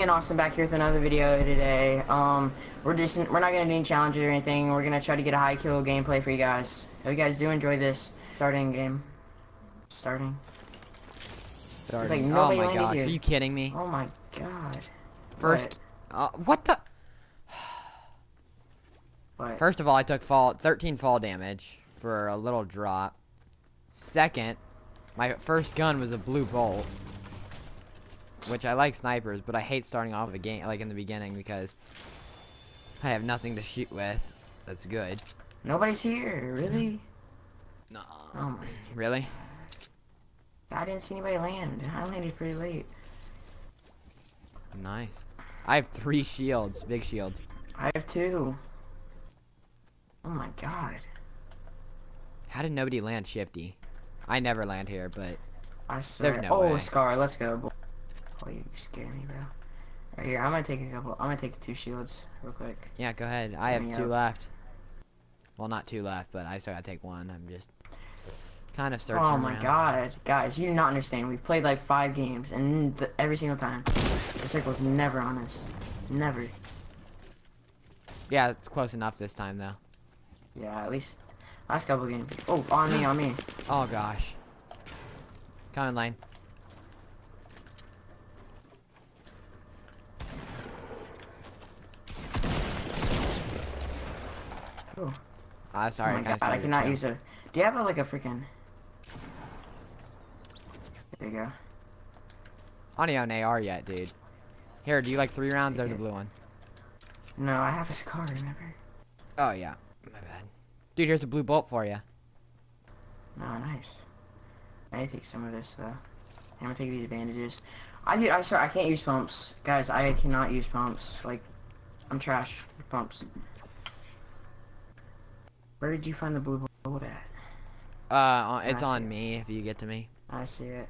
and Austin back here with another video today. Um, we're just we're not gonna do any challenges or anything. We're gonna try to get a high kill gameplay for you guys. If you guys do enjoy this, starting game, starting. Starting. Like, oh my gosh, are you kidding me? Oh my god. First, uh, what the? What? what? First of all, I took fall 13 fall damage for a little drop. Second, my first gun was a blue bolt, which I like snipers, but I hate starting off a game like in the beginning because I have nothing to shoot with. That's good. Nobody's here, really? No. Oh my. Really? I didn't see anybody land. I landed pretty late. Nice. I have three shields, big shields. I have two. Oh my god. How did nobody land shifty? I never land here, but I swear. no oh, way. Scar, let's go. boy. You scared me, bro. Right here, I'm gonna take a couple. I'm gonna take two shields real quick. yeah, go ahead. I have two up. left. Well, not two left, but I still gotta take one. I'm just kind of searching Oh my around. god, guys, you do not understand. We've played like five games, and th every single time, the circle's never on us. Never. Yeah, it's close enough this time, though. Yeah, at least last couple games. Oh, on me, on me. Oh gosh. Coming lane. Oh, Ah, sorry. oh my I god, I cannot use it. Do you have a, like a freaking? There you go. I don't even AR yet, dude. Here, do you like three rounds? There's a Okay. blue one. No, I have a scar. Remember? Oh yeah. My bad. Dude, here's a blue bolt for you. No, nice. I need to take some of this though. I'm gonna take these bandages. I do. I swear I can't use pumps, guys. I cannot use pumps. Like, I'm trash with pumps. Where did you find the blue bullet at? Uh, it's on see. me if you get to me. I see it.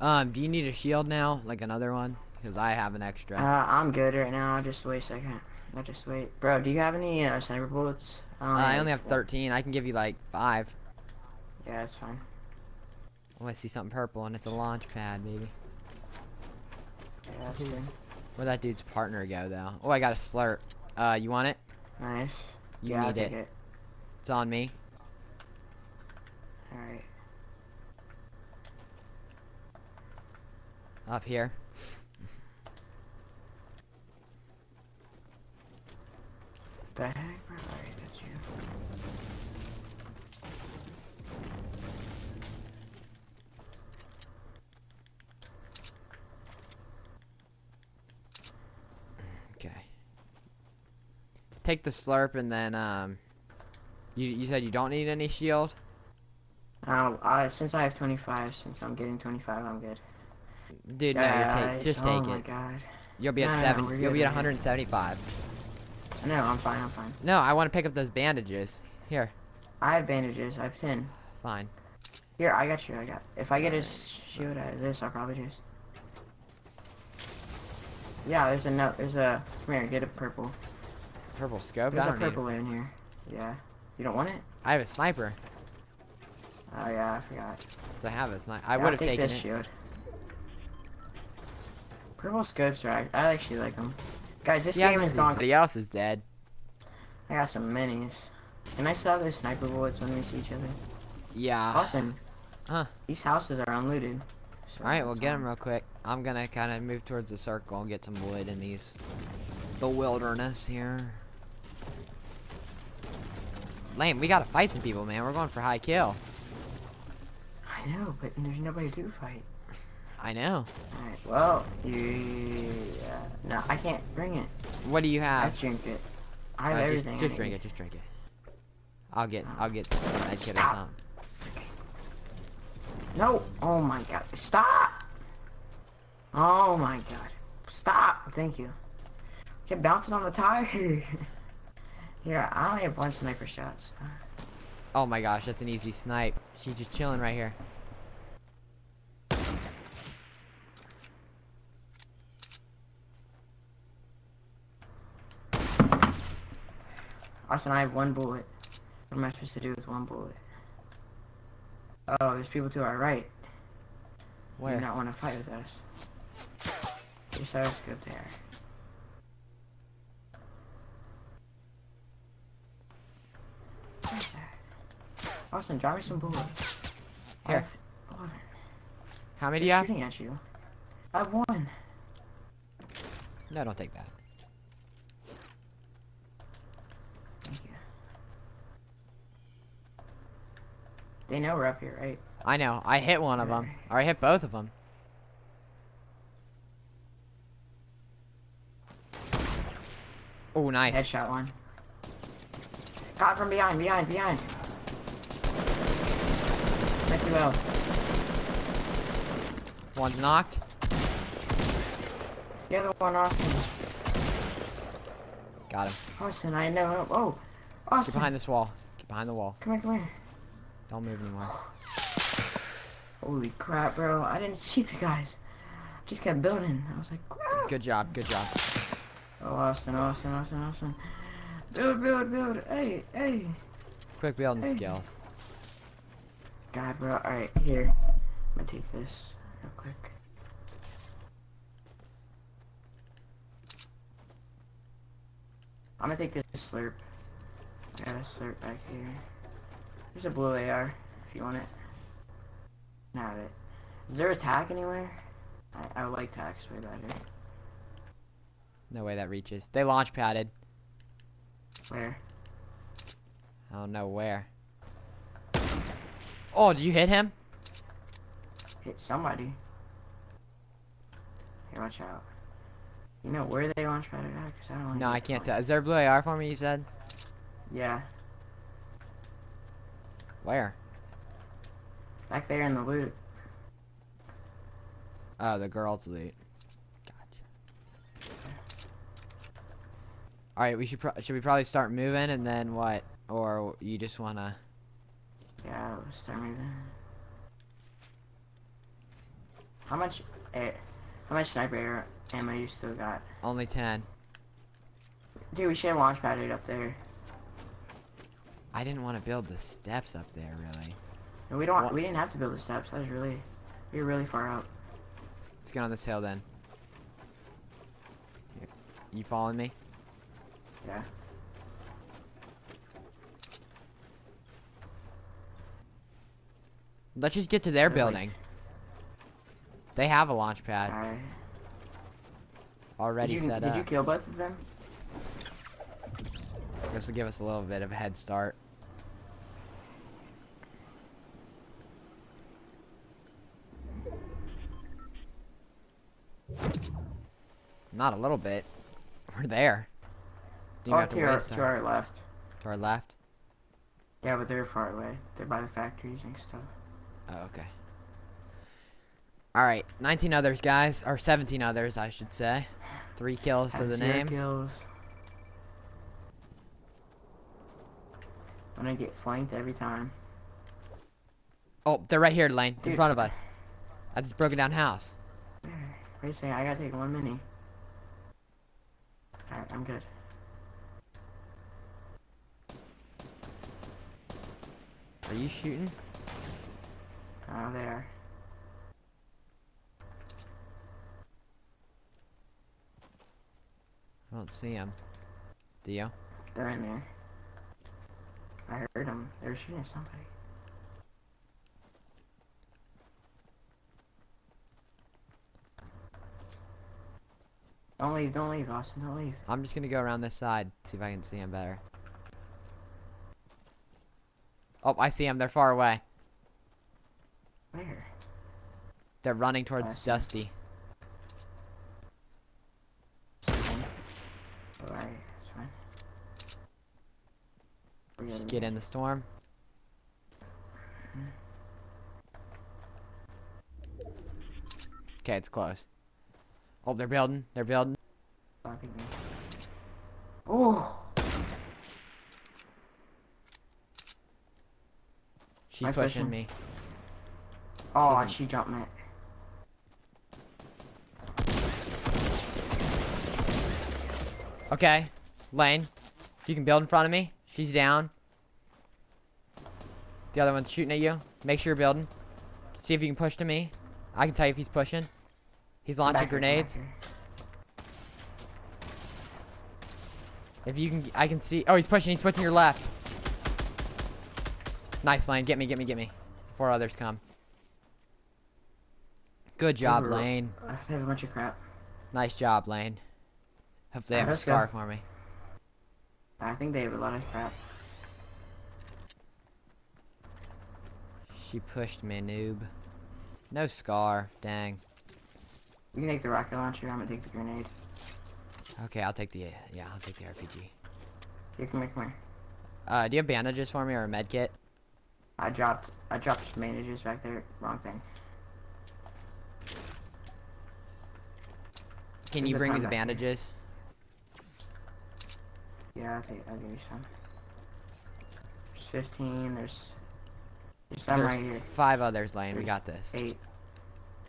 Um, do you need a shield now? Like another one? Because I have an extra. Uh, I'm good right now. I'll just wait a second. I'll just wait. Bro, do you have any uh, sniper bullets? Uh, I only have 13. I can give you like five. Yeah, that's fine. I see something purple, and it's a launch pad, baby. Yeah, that's good. Where'd that dude's partner go, though? Oh, I got a slurp. Uh, you want it? Nice. You yeah, I'll need take it. it. It's on me. Alright. Up here. The heck, bro? Alright, that's you. Okay. Take the slurp, and then, um... You, you said you don't need any shield? Uh, I, since I have 25, since I'm getting 25, I'm good. Dude, no, take, just oh take my it. god. You'll be at No, no, seven. we're You'll be at we're 175. No, I'm fine, I'm fine. No, I want to pick up those bandages. Here, I have bandages, I have 10. fine. Here, I got you, I got. If I get a shield out of this, I'll probably just. Yeah, there's a note, there's a. Come here, get a purple. Purple scope. There's a purple in here. Yeah. You don't want it? I have a sniper. Oh yeah, I forgot. Since I have a sniper, I Yeah, would have taken this it. shield. Purple scopes are. I I actually like them. Guys, this Yeah, game is gone. Somebody else is dead. I got some minis. And I still have those sniper bullets when we see each other. Yeah. Awesome. Huh. These houses are unlooted. So All right, we'll get them real quick. I'm gonna kind of move towards the circle and get some wood in these the wilderness here. Lame, we gotta fight some people, man. We're going for high kill. I know, but there's nobody to fight. I know. Alright, well, you. Uh, no, I can't bring it. What do you have? I drink it. I have Uh, everything. I just drink it. Just drink it. I'll get. Oh. I'll get some med kit or something. No! Oh my god. Stop! Oh my god. Stop! Thank you. Kept bouncing on the tire. Here, I only have one sniper shot. so- Oh my gosh, that's an easy snipe. She's just chilling right here. Austin, I have one bullet. What am I supposed to do with one bullet? Oh, there's people to our right. Where? Do not want to fight with us. Your side's good there. Where's that? Austin, drop me some bullets. Here. How many do you have? shooting at you. I have one. No, don't take that. Thank you. They know we're up here, right? I know. I hit one of them. Or I hit both of them. Oh, nice. Headshot one. Got from behind, behind, behind. Thank you, well. One's knocked. The other one, Austin. Got him. Austin, I know. Oh, oh Austin. Get behind this wall. Get behind the wall. Come here, come here. Don't move anymore. Holy crap, bro. I didn't see the guys. Just kept building. I was like, crap. Good job. Good job. Oh, Austin, Austin, Austin, Austin. Build, build, build. Hey, hey. Quick building Hey. skills. God, bro. Alright, here. I'm gonna take this real quick. I'm gonna take this slurp. I got a slurp back here. There's a blue AR, if you want it. Not it. Is there a tack anywhere? I, I like tacks way better. No way that reaches. They launch padded. Where? I don't know where. Oh, did you hit him? Hit somebody. Here, watch out. You know where they launch pad at? Cause I don't No, I can't tell. Is there a blue AR for me, you said? Yeah, Where? back there in the loot. Oh, the girls loot. Gotcha. Alright, we should should we probably start moving and then what? Or you just wanna Yeah, let's start moving. How much? Eh, how much sniper ammo you still got? only ten. Dude, we should have launch padded up there. I didn't want to build the steps up there really. No, we don't. What? We didn't have to build the steps. That was really, we were really far out. Let's get on this hill then. You following me? Yeah. Let's just get to their They're like- building. They have a launch pad Alright. already Did you, set did up. Did you kill both of them? This will give us a little bit of a head start. Not a little bit. We're there. Do you oh, have to to our, to our left. To our left? Yeah, but they're far away. They're by the factories and stuff. Oh, okay. Alright, 19 others, guys. Or 17 others, I should say. Three kills to the name. kills. I'm gonna get flanked every time. Oh, they're right here, Layne. In front of us. I just broken down house. Wait a second, I gotta take one mini. Alright, I'm good. Are you shooting? Oh, there. I don't see him. Do you? They're in there. I heard them. They were shooting at somebody. Don't leave, don't leave, Austin, don't leave. I'm just gonna go around this side, see if I can see him better. Oh, I see him. They're far away. Where? They're running towards. Dusty. Alright, that's fine. We Just get in the storm. Okay, it's close. Oh, they're building. They're building. Oh! She's pushing pushing. me. Oh, she jumped me. Okay. Layne. You can build in front of me. She's down. The other one's shooting at you. Make sure you're building. See if you can push to me. I can tell you if he's pushing. He's launching back grenades. If you can, I can see. Oh, he's pushing. He's pushing your left. Nice, Layne. Get me, get me, get me. Before others come. Good job, Layne. I have a bunch of crap. Nice job, Layne. Hope they have a go. scar for me. I think they have a lot of crap. She pushed me, noob. No scar. Dang. You can take the rocket launcher. I'm gonna take the grenade. Okay, I'll take the. Yeah, I'll take the RPG. You can make my. Uh, do you have bandages for me or a med kit? I dropped. I dropped bandages back there. Wrong thing. Can There's you bring me the bandages? Yeah, I'll take. I'll give you some. There's 15. There's. There's some There's right here. five others, Layne. We got this. Eight.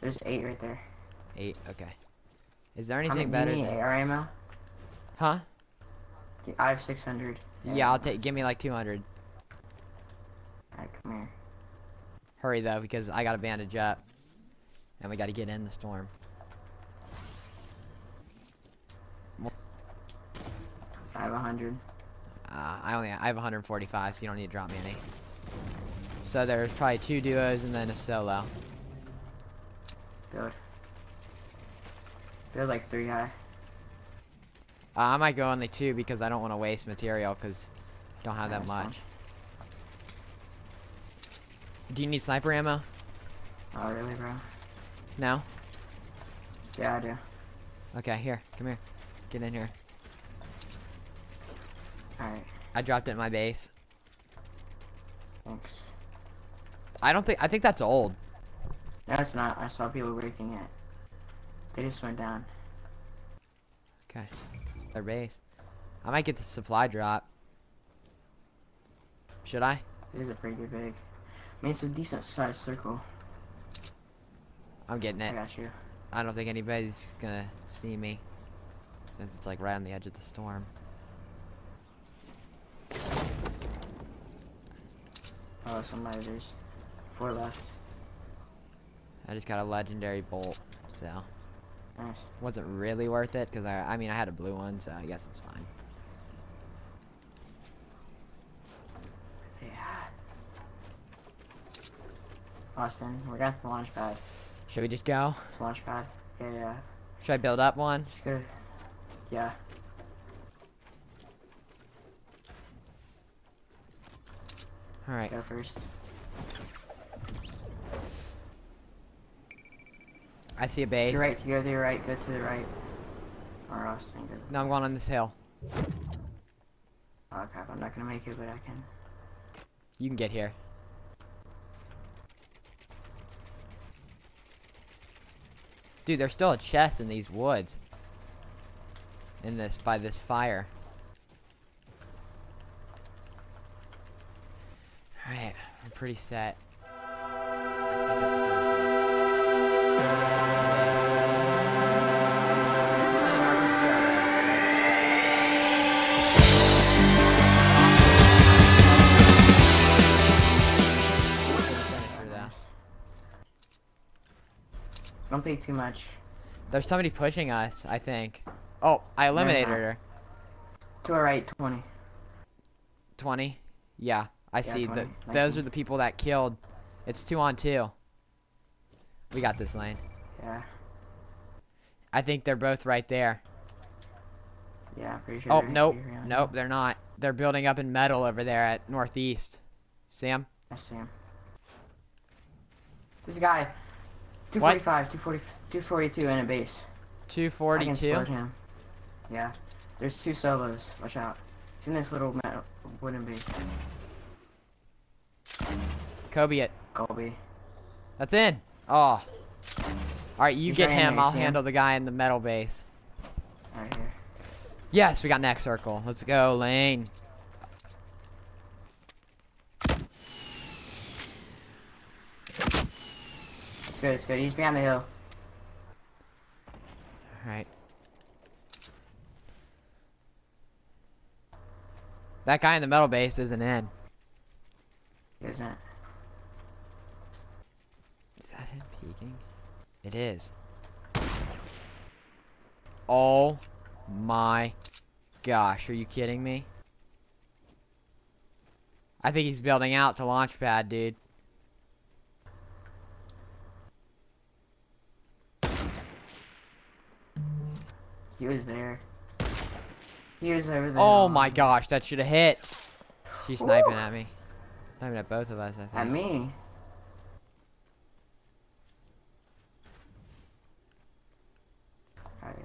There's eight right there. Eight. Okay. Is there anything better? do you need Than... AR ammo? Huh? I have 600. Yeah, I'll take. Give me like 200. Alright, come here. Hurry though, because I got to bandage up, and we got to get in the storm. I have 100. Uh, I only I have 145, so you don't need to drop me any. So there's probably two duos and then a solo. Build. Build like three high. Uh, I might go only two because I don't want to waste material because I don't have that much. Do you need sniper ammo? Oh, really, bro? No? Yeah, I do. Okay, here. Come here. Get in here. Alright, I dropped it in my base. thanks. I don't think I think that's old. No, it's not. I saw people breaking it. They just went down. Okay. Their base. I might get the supply drop. Should I? It is a pretty good big. I mean, it's a decent sized circle. I'm getting it. I got you. I don't think anybody's gonna see me. Since it's like right on the edge of the storm. Oh, somebody, there's four left. I just got a legendary bolt, so Nice. wasn't really worth it because I I mean I had a blue one, so I guess it's fine. Yeah. Austin, we're at the launch pad. Should we just go? It's launch pad. Yeah, yeah. Should I build up one? Just go. Yeah. All right. Go first. I see a base. To your right, to go to your right, go to the right. Or go. No, I'm going on this hill. Oh crap, I'm not gonna make it, but I can. You can get here. Dude, there's still a chest in these woods. In this, by this fire. Alright, I'm pretty set. I think that's Don't pay too much. There's somebody pushing us, I think. Oh, I eliminated her. To our right, 20. 20? Yeah, I see. 20, The, those are the people that killed. It's two on two. We got this Layne. Yeah. I think they're both right there. Yeah, pretty sure. Oh, they're nope. Nope, they're not. They're building up in metal over there at northeast. See 'em? I see him. This guy. 245, 240, 242 in a base. 242? I can 242? split him. Yeah. There's two solos. Watch out. He's in this little metal wooden base. Kobe it. Colby. That's in. Oh. Alright, you He's get right him. there, I'll see him? handle the guy in the metal base. Right here. Yes, we got next circle. Let's go, Layne. It's good, it's good. He's behind the hill. Alright. That guy in the metal base isn't in. Isn't it? Is that him peeking? It is. Oh my gosh, are you kidding me? I think he's building out to launch pad, dude. He was there. He was over there. Oh my gosh, that should have hit. She's sniping at me. Sniping at both of us, I think. At me. Alright.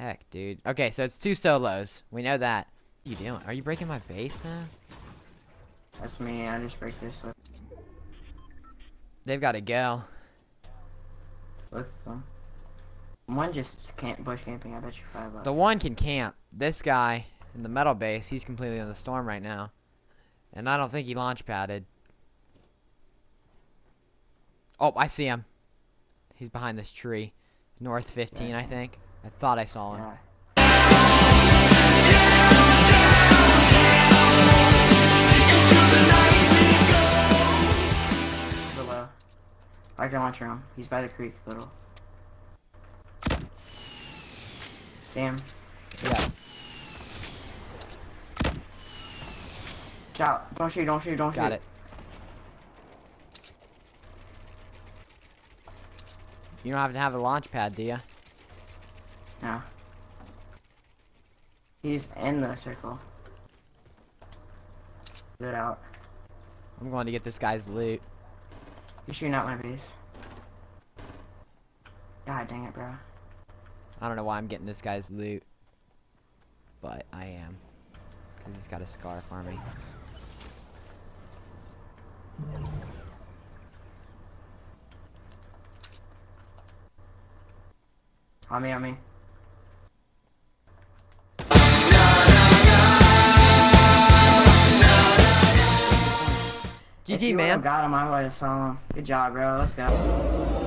Heck, dude. Okay, so it's two solos. We know that. What are you doing? Are you breaking my base, man? That's me. I just break this with They've got to go. both of them. One just can't bush camping. I bet you five bucks. The one can camp. This guy in the metal base, he's completely in the storm right now. And I don't think he launch padded. Oh, I see him. He's behind this tree. North 15, Yeah, I I see him. think. I thought I saw him. Yeah. Below. I can launch him. He's by the creek, little. See him? Yeah. Watch out. Don't shoot, don't shoot, don't shoot. Got it. You don't have to have a launch pad, do you? No. He's in the circle. Get out. I'm going to get this guy's loot. He's shooting out my base. God dang it, bro. I don't know why I'm getting this guy's loot. But I am. Because he's got a scar for me. On me, on me. GG, man. got him, I would have saw him. Good job, bro. Let's go.